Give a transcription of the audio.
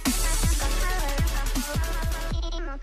crust. Emo.